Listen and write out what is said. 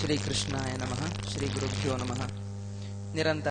ಶ್ರೀಕೃಷ್ಣಾಯ ನಮಃ. ಶ್ರೀ ಗುರುಭ್ಯೋ ನಮಃ. ನಿರಂತರ